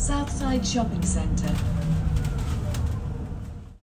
Southside Shopping Centre.